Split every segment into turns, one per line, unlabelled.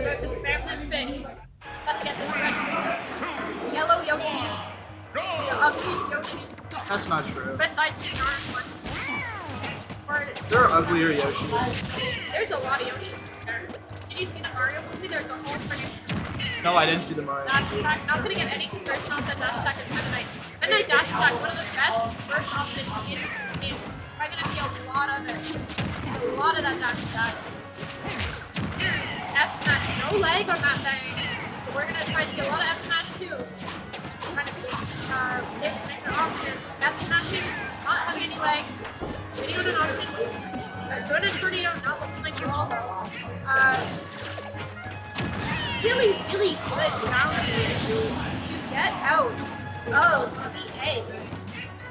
about to spam this fish. Let's get this red. Yellow Yoshi. The ugliest Yoshi.
That's not true.
Besides the orange one.
There are uglier Yoshis.
there's a lot of Yoshis there. Did you see the Mario movie? There's a whole freaking
No, I didn't see the Mario.
dash attack. Not gonna get any conversion off that dash attack is Knight. Meta dash attack, one of the best conversion options in the game. I'm gonna see a lot of it. A lot of that dash attack. F smash. No lag on that thing. But we're gonna try to see a lot of F smash too. Trying to uh, ish make an option. F smashing, not having any lag. Waiting on an option. Uh, a tornado, not looking like wall though. Uh, really, really good boundary to get out of the egg.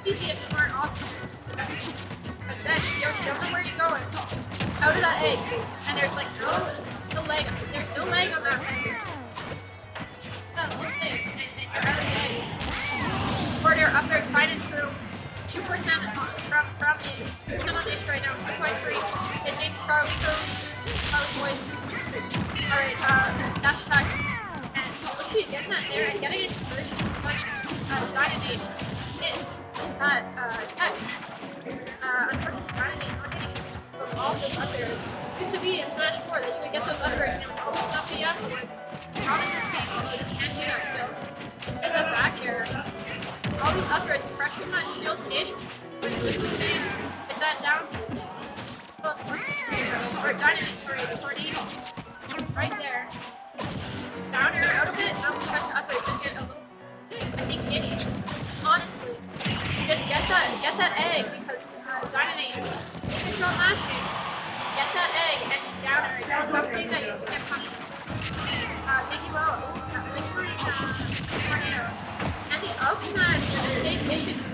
Easy and smart option. Because then Yoshi don't where you're going. Out of that egg. And there's like no leg. There's no leg on that thing. That whole thing. And, and you're out of the egg. Corner up there, and true. 2% from from the 2% on this right now, 2.3. His name's Charlie Jones. Charlie Boys 2.3. Alright, uh, dash attack. And Yoshi getting that there and getting conversion. But uh, Dynanate missed that uh, attack. Uh, unfortunately, Dynanate not getting all those up airs. Used to be in Smash 4 that you would get those up airs and it was always an up B afterward. Not in this game, so you can't do that still. Get that back air. All these up airs, pressing that shield-ish, but it's just the same. Hit that down. Or Dynanate, sorry, tornado.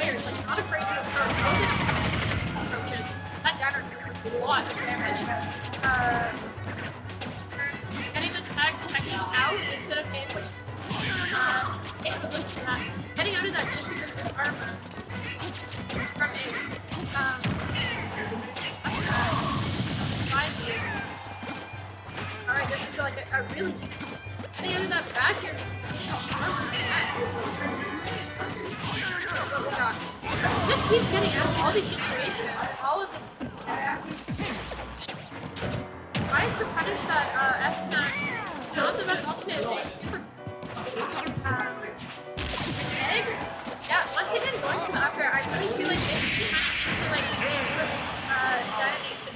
players, like, not afraid to approach. Both approaches. That downer does a lot of damage. Uh, getting the tag checking out instead of him, which uh, Ish was for that. Getting out of that just because his armor from Ish. Um, Alright, this is like a, a really getting out of that back here. Just keeps getting out of all these situations. All of this. Tries to punish that uh, F smash. Not the best option. It's super. Um, egg? Yeah, once again, going to the up air, I really feel like it's kind of used to like uh, detonation.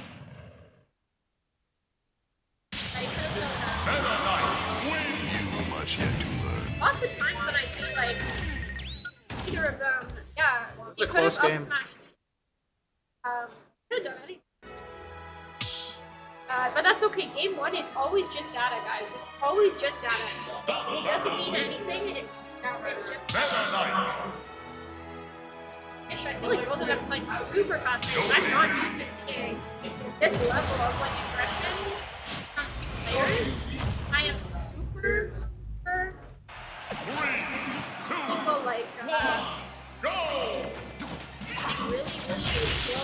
I could have done that.
You've much yet to learn.
Lots of times when I feel like either of them, yeah,
It's a
could have
close
up
game.
smashed. Um, could have done anything. Uh, but that's okay. Game one is always just data, guys. It's always just data. It's, it doesn't mean anything. It's, it's just Ish, I feel like both of them playing super fast paced. I'm not used to seeing this level of like aggression from two players. I am super,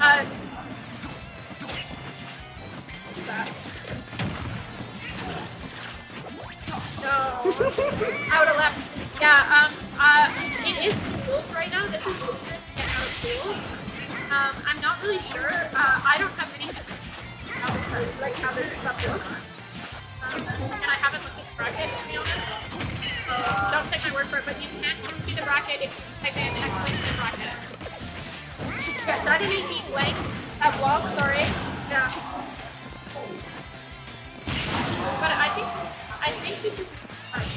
Uh? No. out of left. Yeah, um uh it is pools right now. This is losers get out of pools. Um I'm not really sure. Uh, I don't have any how this uh, like how this stuff looks, um, and I haven't looked at the bracket to be honest. So don't take my word for it, but you can see the bracket if you type in exclamation bracket. Yeah, that didn't beat blank. That block, sorry. Yeah. But I think I think this is right.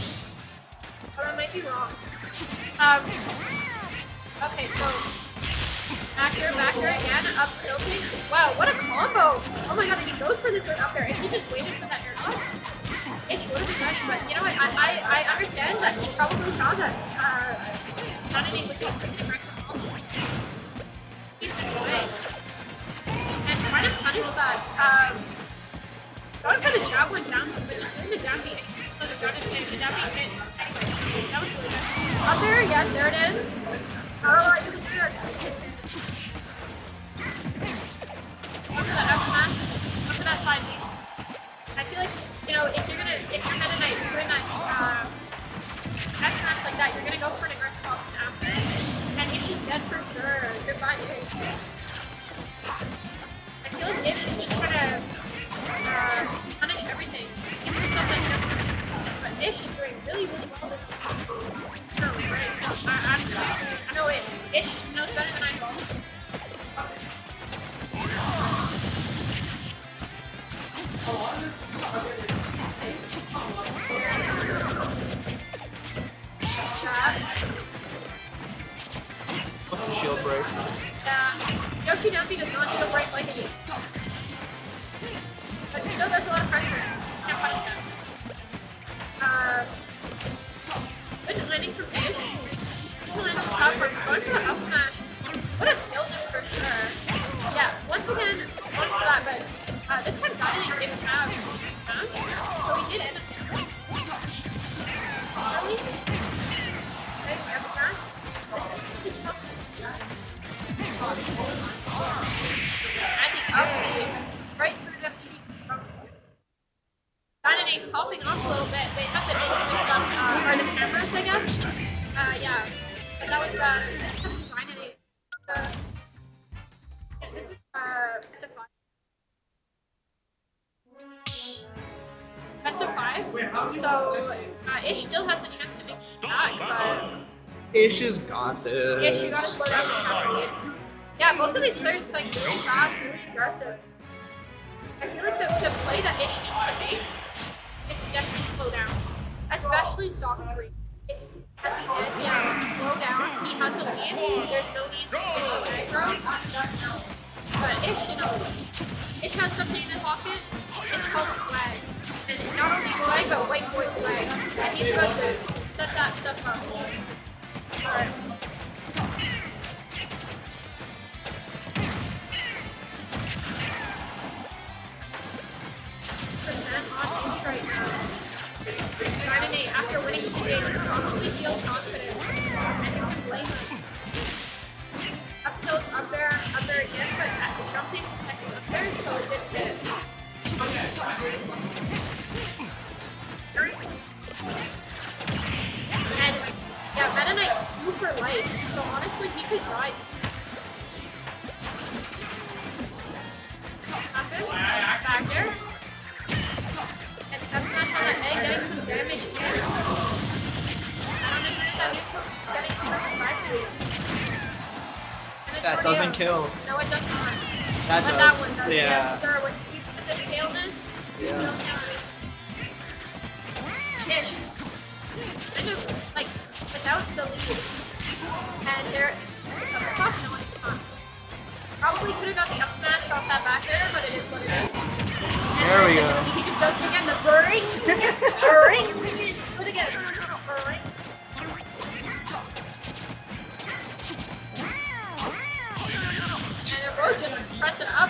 But I might be wrong. Um Okay, so back here, back here again, up tilting. Wow, what a combo! Oh my god, and he goes for the third up there. If he just waited for that air dodge, Ish would have been ready, but you know what? I, I, I understand that he probably thought that uh Kennedy was going for away. And trying to punish that. Um Going for the javelin down, but just doing the down beat. Up there, yes, there it is. Oh, you can see it. Go for that. Go for that side beat. I feel like, you know, if you're gonna, if you're Knight doing that, uh, I feel like Ish is just trying to uh, punish everything. Ish is doing really, really well this game. I know it. Ish knows better than I do.
What's the shield break?
Yoshi Dumpy does not shield break like he. But he still does a lot of pressure. Can't punish him. Uh, good landing from Ish. Just landing on top for going for the up smash. Would have killed him for sure. Yeah, once again, going for that, but uh, this time Dynanate didn't have huh? So he did end up getting Really? Okay, up smash. This is really tough spot. Uh, Ish still has a chance to make it back, but.
Ish has got this.
Yeah, she gotta slow down the counter. Yeah, both of these players are playing really fast, really aggressive. I feel like the, the play that Ish needs to make is to definitely slow down. Especially stock three. If at the end, yeah, slow down, he has a lead, there's no need to be so aggro. But Ish, you know, Ish has something in his pocket, swag, but white boy swag. And he's about to, set that stuff up. Percent on Ish right now. Dynanate, after winning two games, probably feels confident. Super light, so honestly he could die too. Happens, back there. And up smash on that egg, getting some damage in. I don't know if that neutral getting perfect back lead. And then
That doesn't kill.
No, it does not.
That
but
does.
that one does,
yeah.
yes, sir. When you put the staleness, you
Yeah.
still killing. Ish. Both just pressing up.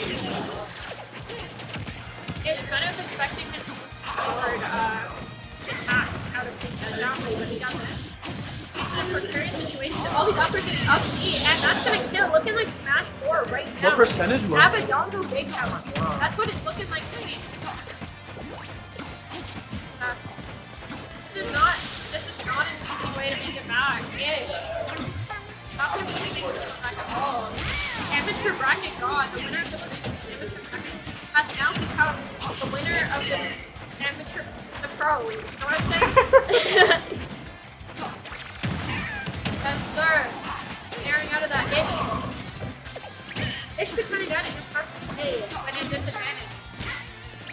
Ish kind of expecting him to sword uh, attack out of the Joffrey, but he doesn't. In a precarious situation, all these uppers and up and that's gonna kill. Looking like Smash 4 right now.
What percentage was it?
Abadango Big House. That's what it's looking like to me. Uh, this is not. This is not an easy way to make it back. Ish. Not gonna be amateur bracket god, the winner of the amateur section, has now become the winner of the amateur, the pro league. You know what I'm saying? yes, sir. Airing out of that itch. Itch to turn it down and just press A when at disadvantage.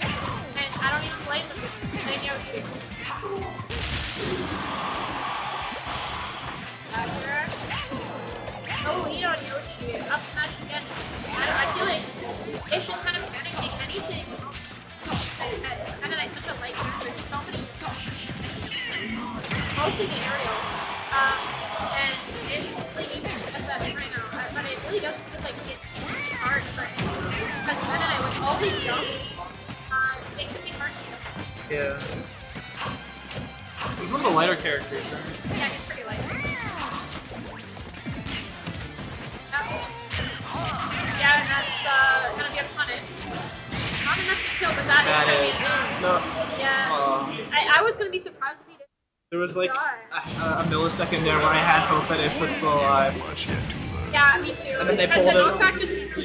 And I don't even blame them for playing mostly the aerials. Um, and it's easy to get that right now. Uh, But it really does feel like it's hard for because Mennonite with all these jumps, uh, it can be hard to
Yeah. He's one of the lighter characters, right?
Yeah, he's pretty light. Yeah, and that's uh, gonna be a punish. Not enough to kill, but that,
That
is
is. No.
Yes.
Aw.
I, I was gonna be surprised if he.
There was like a, a millisecond there where I had hope that Ish was still alive.
Yeah, me too.
And then they
because the
pulled it.
knockback just really
Yeah.